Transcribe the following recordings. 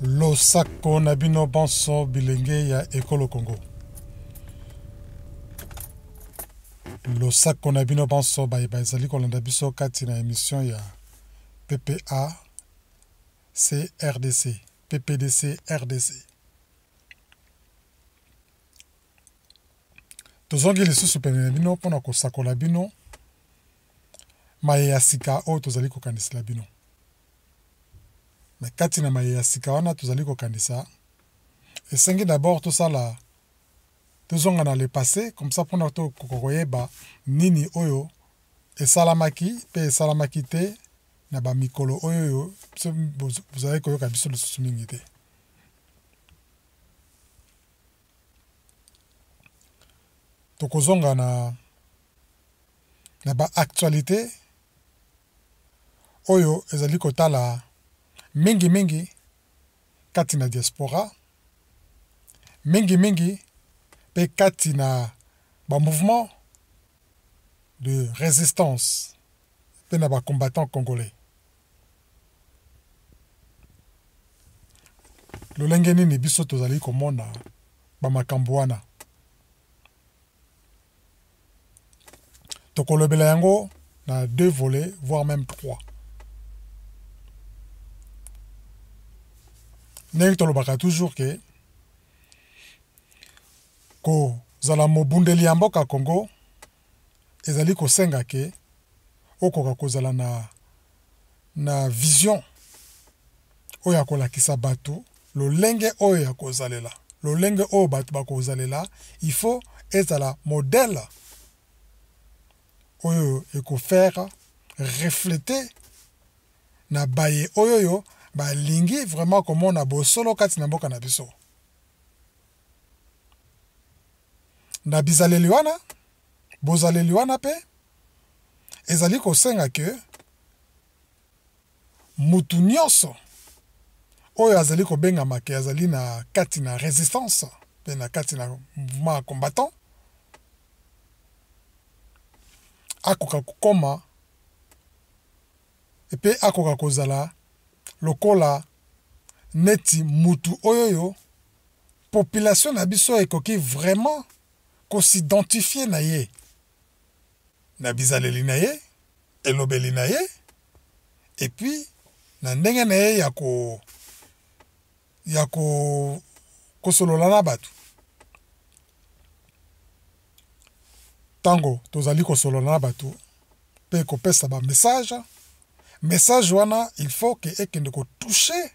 losako na bino banso bilenge ya ekolo kongo losako na bino banso baye bazali kolanda biso kati na emission ya ppa crdc ppdc rdc tozongi lisusu pene na bino mpo na kosakola bino maye ya sika oyo tozali kokanisela bino Mais kati na maye ya sika wana tozali kokanisa esengi d'abord tosala tozonga na le passé comme ça mpona tokoka koyeba nini oyo esalamaki mpe esalamaki te na bamikolo oyo oyo bozalaki koyoka biso lisusu mingi te tokozonga na na baactualité oyo ezali kotala mingimingi kati na diaspora, mingimingi mpe kati na bamouvement de résistance mpe na bacombattant congolais. lolenge nini biso tozali komona bamakambo wana tokolobela yango na deux volets voire même trois ndenge tolobaka toujours ke kozala mobundeli ya mboka congo ezali kosenga ke okoka kozala na na vision oyo akolakisa bato lolenge oyo ya kozalela lolenge oyo bato bakozalela il faut ezala modèle oyo ekofere reflete na baye oyo oyo balingi vraiment komona bosolo kati na mboka na biso na bizaleli wana Bozaleli wana pe ezali kosenga que mutu nionso oyo azali kobengama ke azali na kati na resistance pe na kati na mouvement ya combattant akoka kokoma pe akoka kozala lokola neti mutu oyo population na biso ekoki vraiment ko s'identifier na ye na bizaleli na ye elobeli na ye et puis na ndenge na ye ya ko ya ko kosolola na bato ntango tozali kosolola na bato mpe kopesa bamessage message wana il faut ke ekende kotouche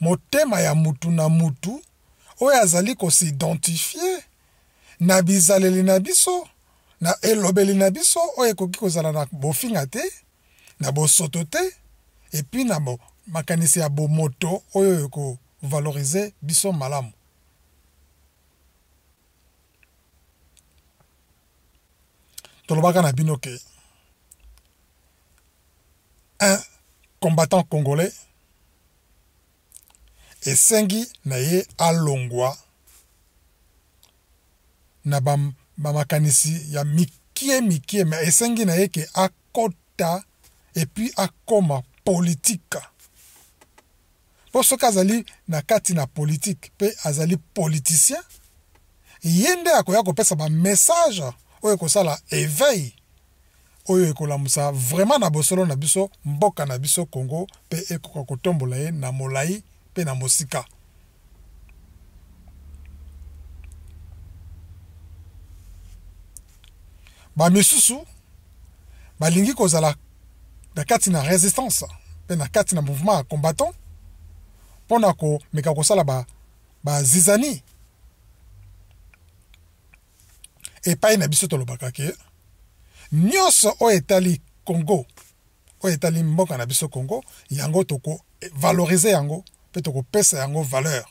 motema ya mutu na mutu oyo azali ko s'identifier na bizaleli na biso na elobeli na biso oyo ekoki kozala na bofinga te na bosoto te epuis na bo makanisi ya bomoto oyo ekovalorize biso malamu tolobaka na bino ke un combattant congolais esengi na ye alongwa na bamakanisi ba ya mikie mikie me esengi na ye ke akota epuis akoma politika mpo soki azali na kati na politike mpe azali politicien ye nde akoya kopesa bamessage oyo ekosala eveil oyo ekolamusa vraiment na bosolo na biso mboka na biso congo mpe ekoka kotombola ye na molai mpe na mosika bamisusu balingi kozala na kati na resistance mpe na kati na mouvement ya combattant mpo na komeka kosala bazizani ba epai na biso tolobaka ke nyonso oyo etali congo oyo etali mboka na biso congo yango tokovalorize yango mpe tokopesa yango valeur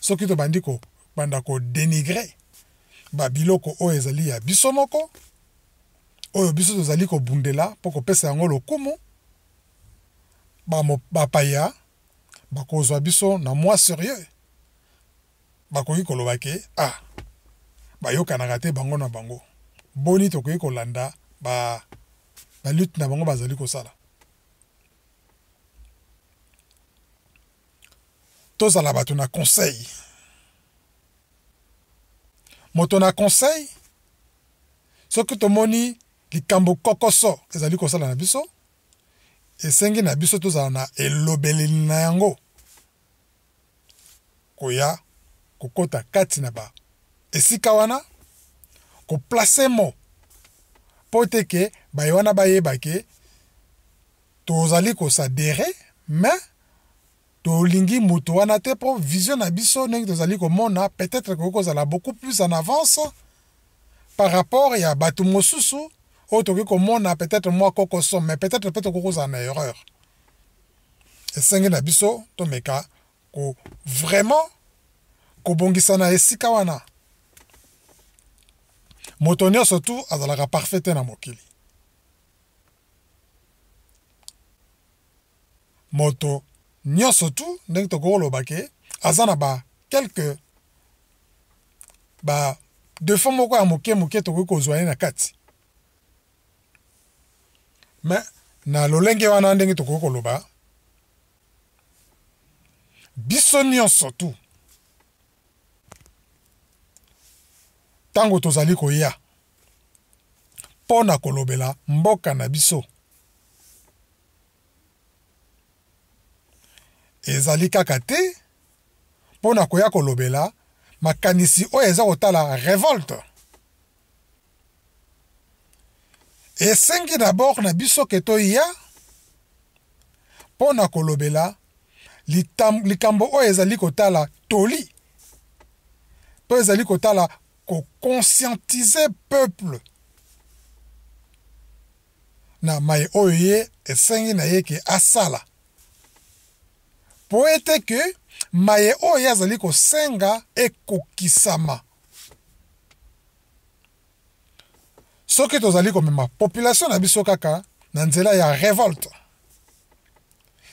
soki tobandi kobanda ko denigrer ba biloko oyo ezali ya biso moko oyo biso tozali kobundela mpo kopesa yango lokumu bapaya bakozwa biso na mwa serieux bakoki koloba ke ah bayokanaka te bango na bango boni tokoki kolanda ba balute na bango bazali kosala tozala bato na conseil moto na conseil soki tomoni likambo kokoso ezali kosala na biso esengi na biso tozala na elobeleli na yango koya kokota kati na ba esika wana koplace mo mpo te ke baye wana bayeba ke tozali ko s'adherer mais tolingi moto wana te mpo vision na biso ndenge tozali komona peut-être ekoki kozala beaucoup plus en avance par rapport ya bato mosusu oyo tokoki komona peut-être mwa kokoso mais peut-être mpe tokoki kozala na erreur esenge na biso tomeka ko vraiment kobongisa na esika wana moto nyonso tu azalaka parfait te na mokili moto nyonso tu ndenge tokoloba ke aza na ba quelque ba defo moko ya moke moke tokoki kozwa ye na kati me na lolenge wana ndenge tokoki koloba biso nyonso tu ntango tozali koya mpo na kolobela mboka na biso ezali kaka te mpo na koya kolobela makanisi oyo eza kotala revolte esengi d'abord na biso ke toya mpo na kolobela likambo oyo ezali kotala toli to ezali kotala koconscientize peuple na maye oyo ye esengi na ye ke asala mpo ete ke maye oyo ye azali kosenga ekokisama soki tozali komema population na biso kaka na nzela ya revolte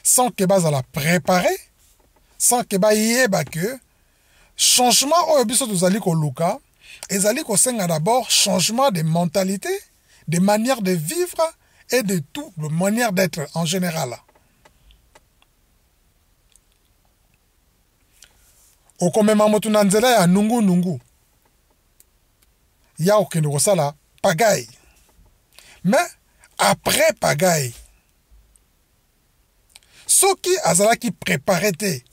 sans ke bazala prépare sans ke bayeba ke changement oyo biso tozali koluka ezali kosenga d'abord changement de mentalité de manière de vivre et de tout de manière d'être en général okomema moto na nzela ya nungunungu ya kokende kosala pagaille mais après pagaille soki azalaki prépare te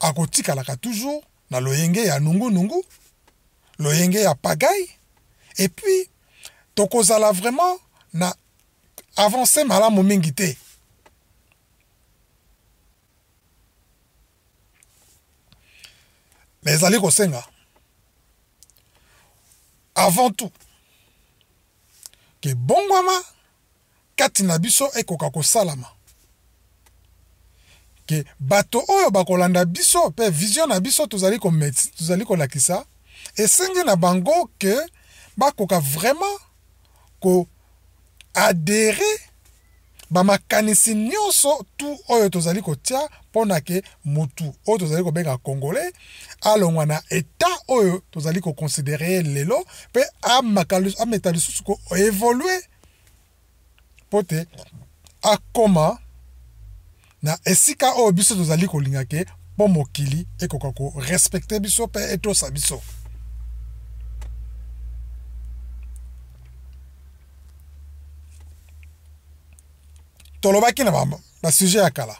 akotikalaka toujours na loyenge ya nungunungu loyenge ya pagaille et puis tokozala vraiment na avance malamu mingi te me ezali kosenga avant tout ke bongwama kati na biso ekoka kosalama ke bato oyo bakolanda biso mpe vision na biso tozali kometi tozali kolakisa esengi na bango ke bakoka vraiment koadere bamakanisi nyonso tu oyo tozali kotya mpo na ke motu oyo tozali kobenga congolais alongwa na etat oyo tozali koconsidere ye lelo mpe ameta lisusu koevolue mpo te akoma na esika oyo biso tozali kolinga ke mpo mokili ekoka korespecte biso mpe etosa biso tolobaki na basujet ya kala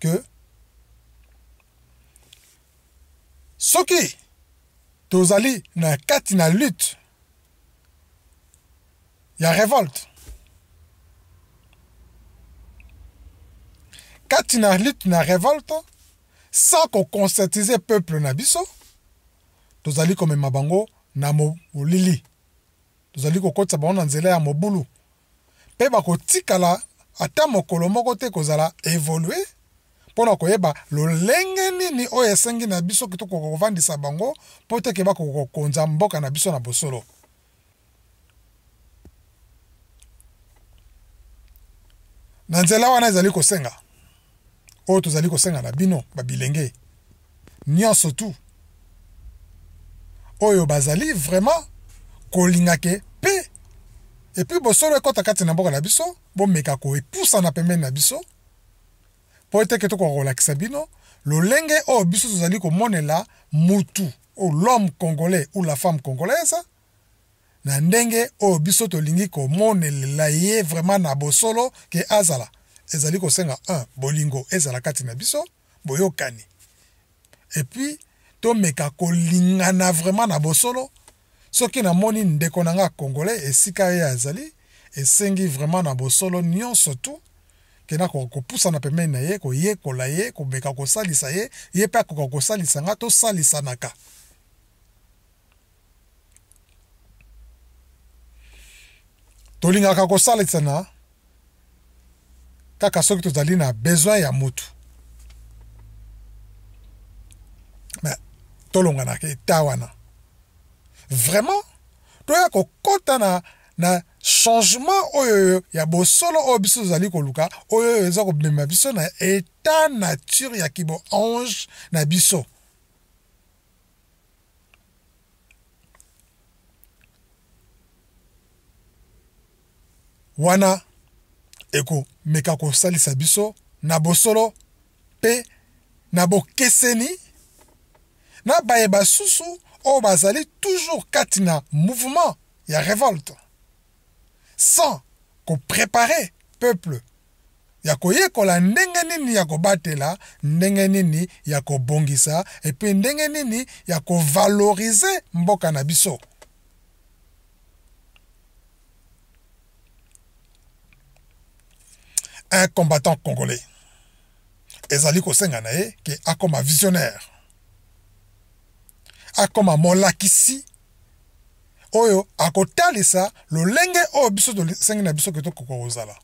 ke soki tozali na kati na lutte ya revolte kati na lutte na revolte sans koconcertize peuple na biso tozali komema bango na molili tozali kokotisa bango na nzela ya mobulu mpe bakotikala ata mokolo moko te kozala evolue mpo na koyeba lolenge nini oyo esengi na biso kitoko kovandisa bango mpo te ke bakoka kokonza mboka na biso na bosolo na nzela wana ezali kosenga oyo tozali kosenga na bino babilenge nyonso tu oyo bazali vraiment kolinga ke mpe epuis bosolo ekɔta kati na mboka na biso bomeka koepusana pembeni na biso mpo ete ke tokoka kolakisa bino lolenge oyo biso tozali komonela mutu ou l'homme congolais ou la femme congolaise na ndenge oyo biso tolingi komonelela ye vraiment na bosolo ke azala ezali kosenga un bolingo ezala kati na biso boyokani epuis tomeka kolingana vraiment na bosolo soki namoni ndeko na nga congolais esika ye azali esengi vraiment na bosolo nyonso tu kena kopusana pembeni na ye koyekola ye komeka kosalisa ye ye mpe akoka kosalisa nga tosalisanaka tolingaka kosalisana kaka soki tozali na besoin ya mutu me tolonganaka eta wana vraiment toya kokɔta na, na changement oyo ya bosolo oyo biso tozali koluka oyo oyo eza kobima biso na eta nature ya kiboange na biso wana ekomeka kosalisa biso na bosolo mpe na bokeseni na baye basusu oyo bazali toujours kati na mouvement ya revolte sans koprepare peuple ya koyekola ndenge nini ya kobatela, ndenge nini ya kobongisa, epe ndenge nini ya kovalorize mboka na biso. Un combattant congolais ezali kosenga na ye ke akoma visionnaire akoma molakisi oyo akotalisa lolenge oyo biso tosengi na biso ke tokoka kozala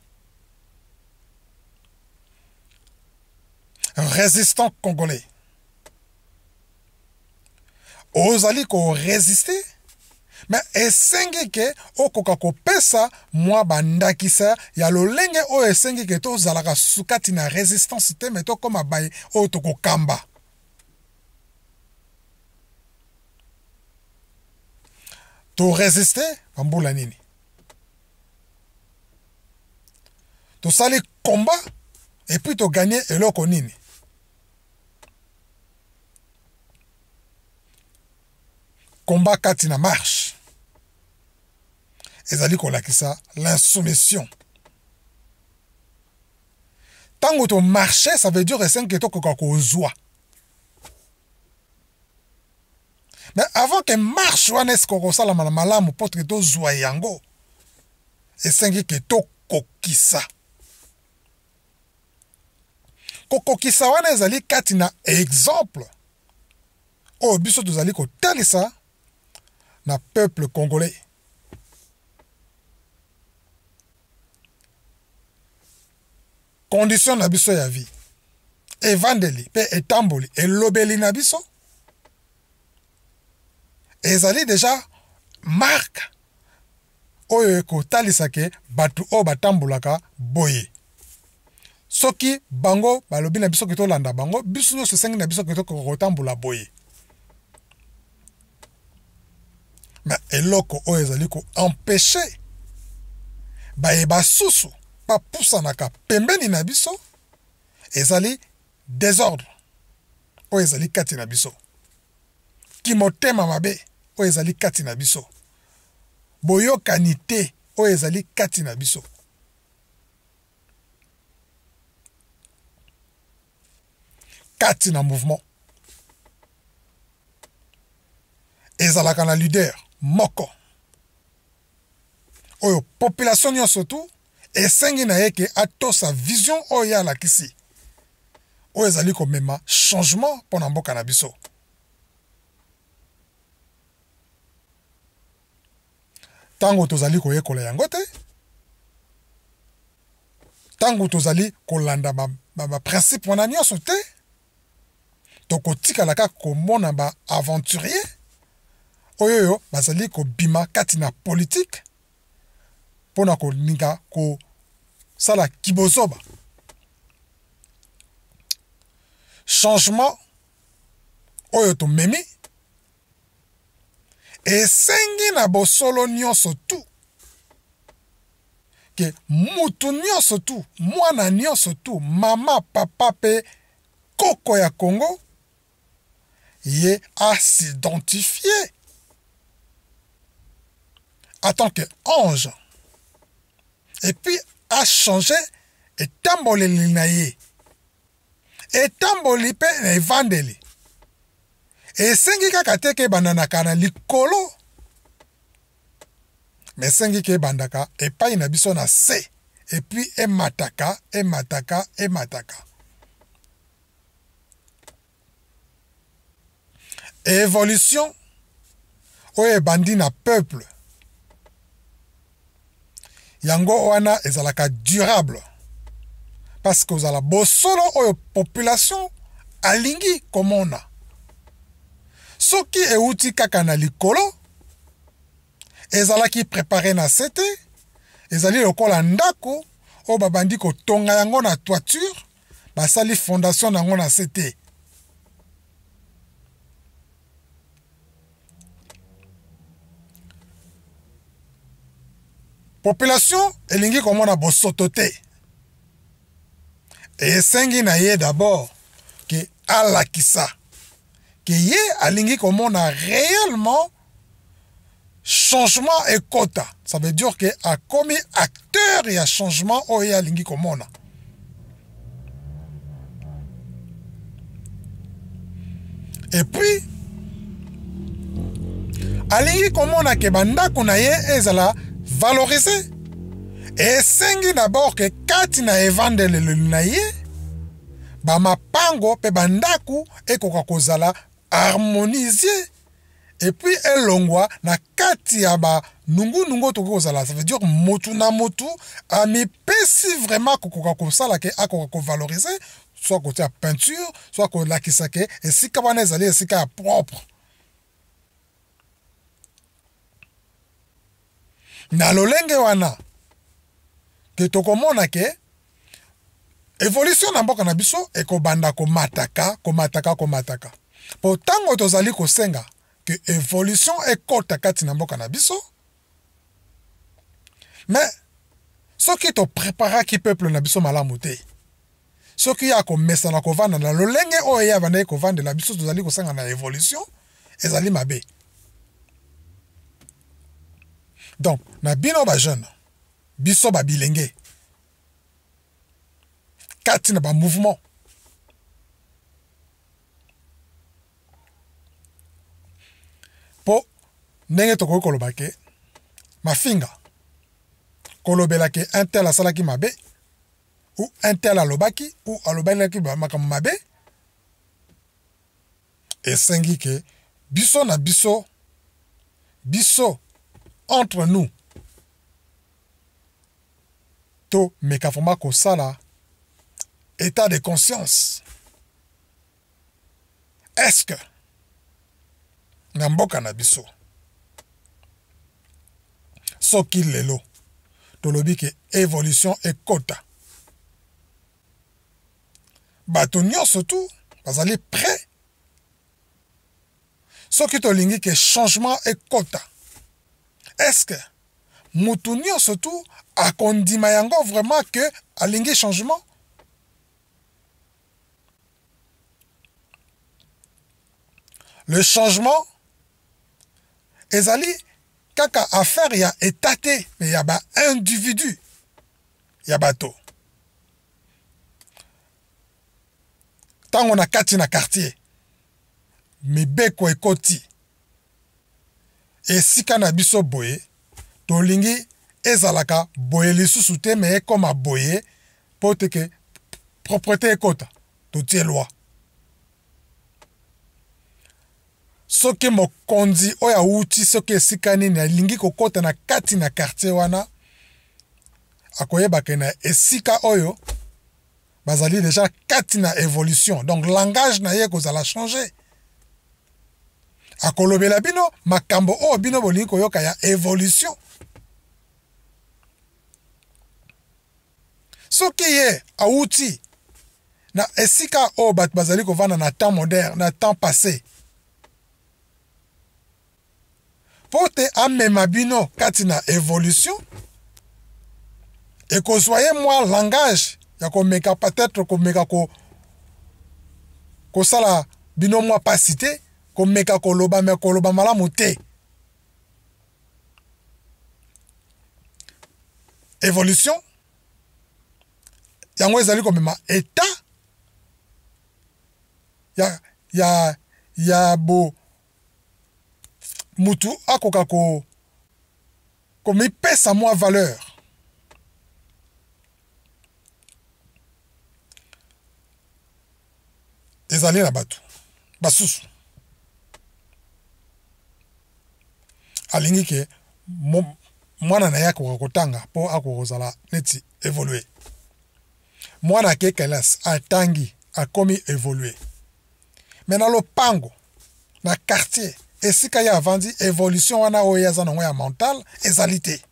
résistant congolais ozali korésiste me esengi ke okoka kopesa mwa bandakisa ya lolenge oyo esengi ke tozalaka susu kati na résistance te me tokóma baye oyo tokokamba torésiste bambula nini tosali combat epuis toganye eloko nini combat kati na marche ezali kolakisa l'insoumission ntango tomarche ça veut dire esenke tokoka kozwa mais avant que marche wana esika okosalama na malamu mpo toke tozwa yango esengi ke tokokisa kokokisa wana ezali kati na exemple oyo biso tozali kotalisa na peuple congolais Condition na biso ya vie evandeli mpe etamboli elobeli na biso ezali deja marke oyo ekotalisa ke bato oyo batambolaka boye soki bango balobi na biso ke tolanda bango biso nyonso esengi na biso ke tokoka kotambola boye ba eloko oyo ezali ko empêcher baye basusu bapusanaka pembeni na biso ezali desordre oyo ezali kati na biso kimotema mabe oyo ezali kati na biso boyokani te oyo ezali kati na biso kati na mouvement ezalaka na leader moko oyo population nyonso tu esengi na ye ke atosa vision oyo ye alakisi oyo ezali komema changement mpo na mboka na biso Ntango tozali koyekola yango te, ntango tozali kolanda baprincipe ba, ba wana nyonso te, tokotikala kaka komona baaventurier oyo oyo bazali kobima kati na politike mpo na kolinga kosala kibozoba changement oyo tomemi esengi na bosolo nyonso tu ke mutu nyonso tu mwana nyonso tu mama papa mpe koko ya congo ye asidentifie en tant que ange epuis achange etamboleli na ye etamboli mpe na evandeli esengi kaka te ke ebandanaka na likolo me esengi ke ebandaka epai na biso na se epuis emataka emataka emataka evolution oyo ebandi na peuple yango wana ezalaka durable parce que ozala bosolo oyo population alingi komona soki euti kaka na likolo ezalaki prepare na se te ezali lokola ndako oyo babandi kotonga yango na toiture basali fondation na yango na se te population elingi komona bosoto te esengi na ye d'abord ke alakisa ke ye alingi komona réellement changement ekota ça veut dire que akomi acteur ya changement oyo ye alingi komona et puis alingi komona ke bandako na ye ezala valorise esengi dabord ke kati na evandeleleli na ye bamapango mpe bandako ekoka kozala harmoniser epuis elongwa na kati ya banungunungu oyo tokoki kozala ça veut dire motu na motu amipesi vraiment kokoka kosala ke akoka kovalorize soit kotia peinture soit kolakisa ke esika wana ezali esika ya propre Na lolenge wana ke tokomona ke evolution na mboka na biso ekobanda komataka komataka komataka mpo ntango tozali kosenga ke evolution ekota kati na mboka na biso me soki topreparaki peuple na biso malamu te soki ye akomesana kovanda na lolenge oyo ye avandaki kovandela biso tozali kosanga na evolution ezali mabe donc na bino bajeune biso babilenge kati na bamouvement mpo ndenge tokoki koloba ke mafinga kolobela ke un tel asalaki mabe ou un tel alobaki ou alobanaki makambo mabe esengi ke biso na biso biso entre nous tomeka vraimen kosala état de conscience est-ce que na mboka na biso soki lelo tolobi ke evolution ekota bato nyonso tu bazali prêt soki tolingi ke changement ekota est-ce que motu nyonso tu akondima yango vraiment ke alingi changement le changement ezali kaka affaire ya etat te mais ya ba individu ya bato ntango na kati na quartier mibeko ekoti esika na biso boye tolingi ezalaka boye lisusu te me ekoma boye mpo teke propreté ekota totie loi soki mokonzi oyo awuti soki esika nini alingi kokota na kati na quartier wana akoyebake na esika oyo bazali deja kati na evolution donc langage na ye ekozala change akolobela bino makambo oyo bino bolingi koyoka ya evolution soki ye awuti na esika oyo bato bazali kovanda na temps moderne na temps passé mpo te amema bino kati na evolution ekozwa ye mwa langage ya komeka peut-être komeka ko kosala bino mwa mpasi te komeka koloba me koloba malamu te evolution yango ezali komema etat ya, ya, ya bo mutu akoka ko komipesa mwa valeur ezali na bato basusu alingi ke mwana na ye akoka kotanga mpo akoka kozala neti evolue mwana ake kelasi atangi akomi evolue me na lopango na quartier esika ye avandi evolution wana oyo ye aza nango ya mental ezali te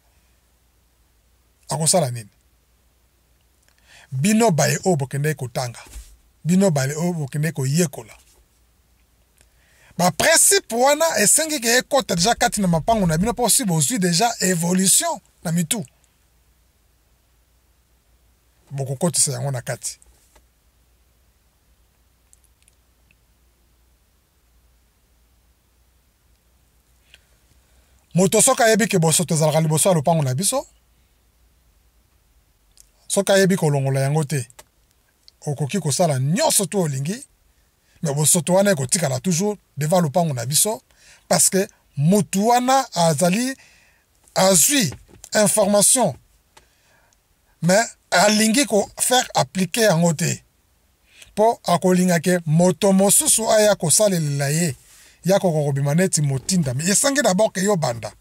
akosala nini bino baye oyo bokendeki kotanga bino baye oyo bokendeki koyekola baprincipe wana esengi ke ekota deja kati na mapango na bino mpo si bozwi deja evolution na mitu bokokotisa yango na kati moto soki ayebi ke bosoto ezalaka liboso ya lopango na biso soki ayebi kolongola yango te okoki kosala nyonso to olingi me bosoto wana ekotikala toujours devant lopango na biso parce que motu wana azali azwi information me alingi kofaire appliquer yango te mpo akolinga ke moto mosusu aya kosalelela ye ya koko kobima neti motindami esangi dabord ke yo banda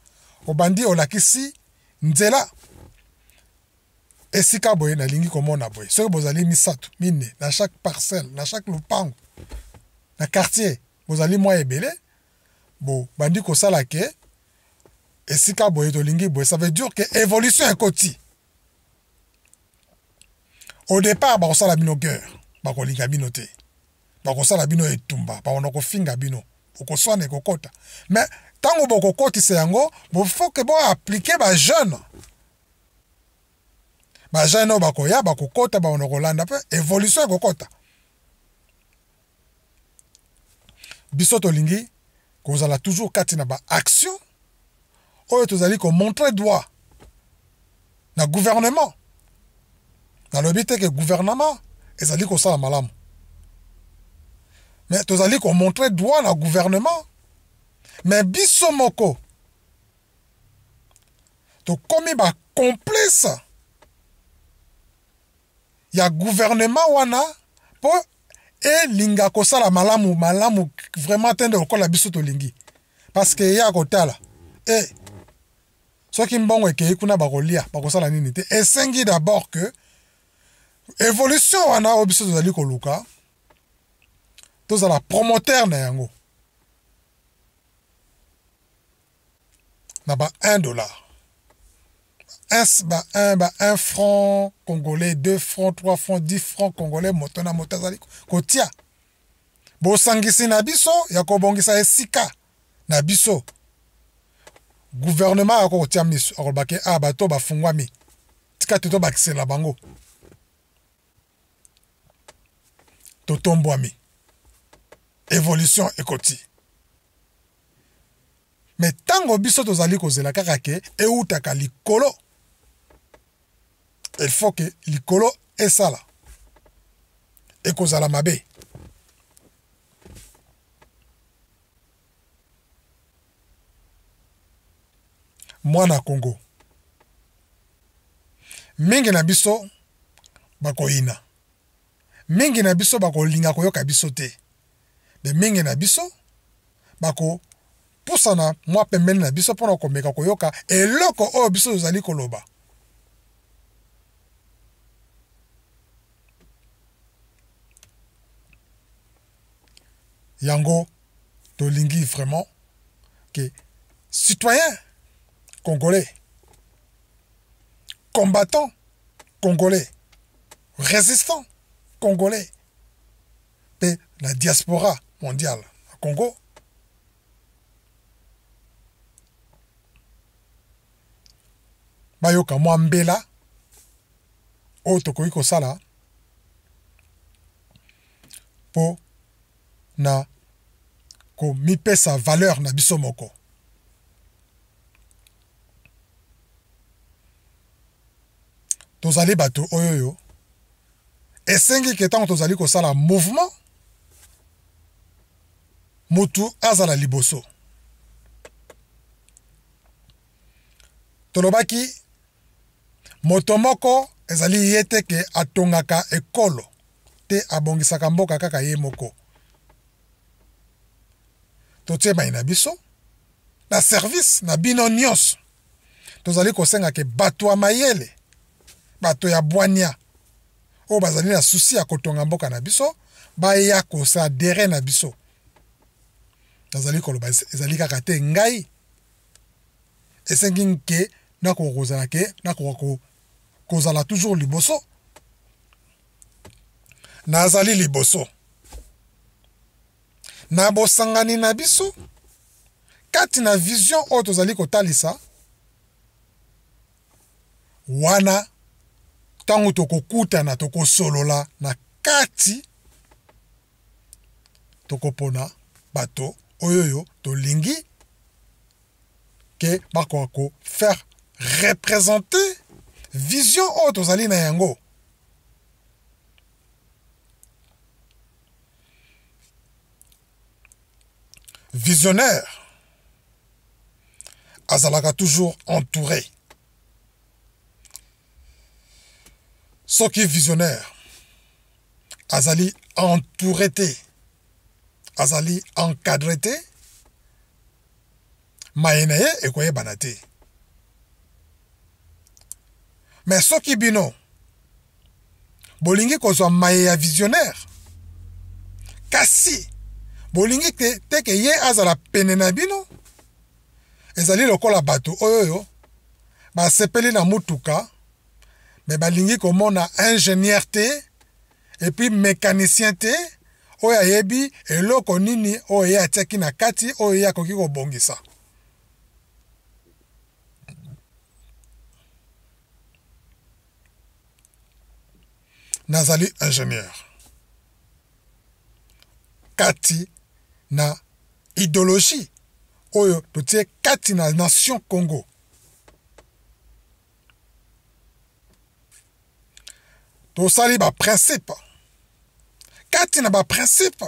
obandi olakisi nzela esika boye nalingi komona boye soki bozali misato mine na chaque parcelle na chaque lopango na quartier bozali mwa ebele bobandi kosala ke esika boye tolingi boye ça veut dire ke évolution ekoti au départ bakosala bino guerre bakolinga bino te bakosala bino etumba bakona kofinga bino okoswana ekokota mais ntango bokokotisa yango bofoke boaplike bajeune bajeune oyo bakoya bakokota bakona kolanda mpe evolution ekokota biso tolingi kozala toujours kati na ba action oyo tozali komontre droit na gouvernement nalobi te ke gouvernement ezali kosala malamu mais tozali komontre droit na gouvernement mais biso moko tokomi bacomplice ya gouvernement wana mpo elinga kosala malamu malamu vraiment te nde lokola biso tolingi parce que eya kotala e eh, soki mbongo ekei kuna bakolia bakosala nini te esengi d'abord que evolution wana oyo biso tozali koluka tozala promoteur na yango na ba 1 dollar un, ba 1 ba 1 franc congolais 2 franc 3 franc 10 franc congolais moto na moto azali kotia bosangisi na biso ya kobongisa esika na biso guvernema akoki kotia miso akolobaki a ah, bato bafungwami tika te tobakisela bango totombwami evolution ekoti me ntango biso tozali kozela kaka ke eutaka likolo il faut ke likolo esala ekozala mabe mwana Congo. Mingi na biso bakoyina. Mingi na biso bakolinga koyoka biso te. Be mingi na biso bako pusana mwa pembeni na biso mpona komeka koyoka eloko oyo biso tozali koloba. Yango tolingi vraiment que citoyen congolais combattant congolais résistant congolais mpe na diaspora mondiale na congo bayoka mwa mbela oyo tokoki kosala mpo na komipesa valeur na biso moko. Tozali bato oyo oyo esengi ke ntango tozali kosala mouvement motu azala liboso tolobaki moto moko ezali ye te ke atongaka ekolo te abongisaka mboka kaka ye moko totie mai na biso na service na bino nyonso tozali kosenga ke bato ya mayele bato ya bwania oyo bazali na susi ya kotonga mboka na biso baya kosadere na biso nazali koloba ezali kaka te ngai esengi nke nakoka kozala ke nakoka kozala toujours liboso nazali liboso na bosangani na biso kati na vision oyo tozali kotalisa wana ntango tokokutana tokosolola na kati tokopona bato oyo oyo tolingi ke bakoka kofaire représenter vision oyo tozali na yango visionnaire azalaka toujours entouré soki visionnaire azali entouré te azali encadré te maye na ye ekoyebana te me soki bino bolingi kozwa maye ya visionnaire kasi bolingi te te ke ye azala pene na bino ezali lokola bato oyo basepeli na motuka me balingi komona ingénieur te epuis mecanicien te oyo ayebi eloko nini oyo ye atiaki na kati oyo ye akoki kobongisa nazali ingénieur kati na idéologie oyo totie kati na nation congo tosali baprincipe kati na baprincipe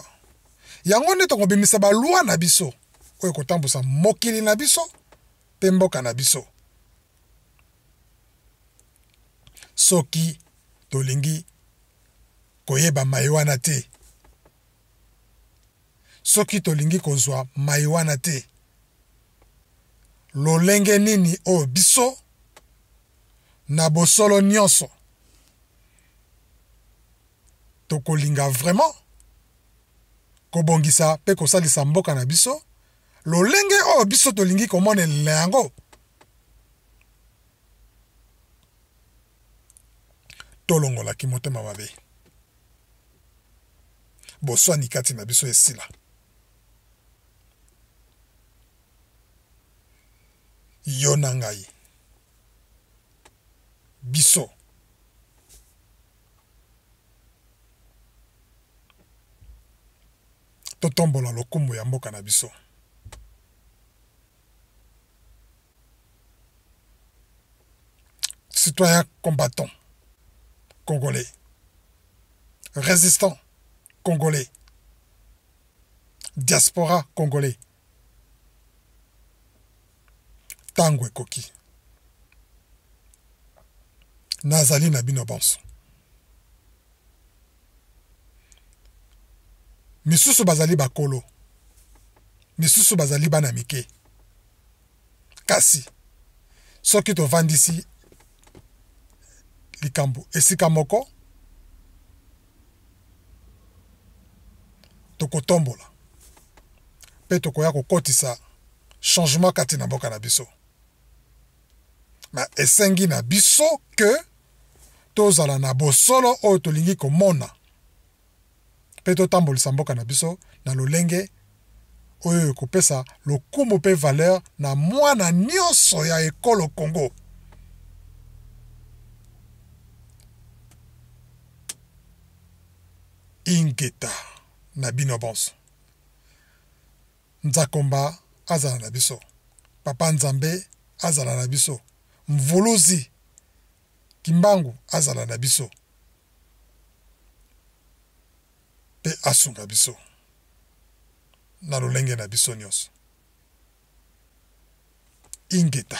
yango nde tokobimisa balwa na biso oyo kotambusa mokili na biso mpe mboka na biso soki tolingi koyeba mai wana te soki tolingi kozwa mai wana te lolenge nini oyo biso na bosolo nyonso tokolinga vraiment kobongisa mpe kosalisa mboka na biso lolenge oyo biso tolingi komonela yango tolongolaki motema mabe boswani kati na biso esila yo na ngai biso totombola lokumu ya mboka na biso citoyen combattant congolais résistant congolais diaspora congolais ntango ekoki nazali na bino banso misusu bazali bakolo misusu bazali bana mike kasi soki tovandisi likambo esika moko tokotombola mpe tokoya kokotisa changement kati na mboka na biso na esengi na biso ke tozala na bosolo oyo tolingi komona mpe totambolisa mboka na biso na lolenge oyo ekopesa lokumu mpe valeur na mwana nyonso ya ekolo Congo. Ingeta na bino bonso. Nzakomba azala na biso. Papa Nzambe azala na biso. Mvuluzi Kimbangu azala na biso mpe asunga biso na lolenge na biso nyonso. Ingeta.